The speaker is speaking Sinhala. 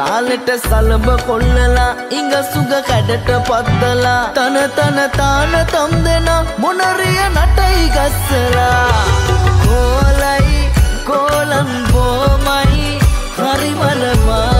කාලෙට සලබ කොල්ලලා ඉඟ සුග කැඩට පත්දලා තන තන තාන තම් දෙෙන මොනරිය නටයි ගස්සලා. කෝලයි කෝලම් බෝමයි හරිමලමා